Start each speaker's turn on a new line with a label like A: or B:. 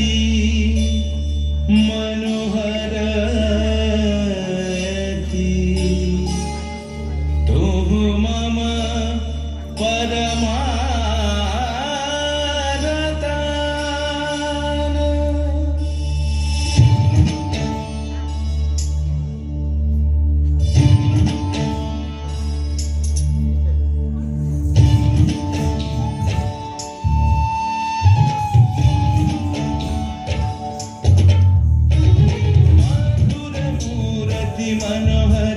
A: अति मनोहर त। ಅತಿ ಮನೋಹರ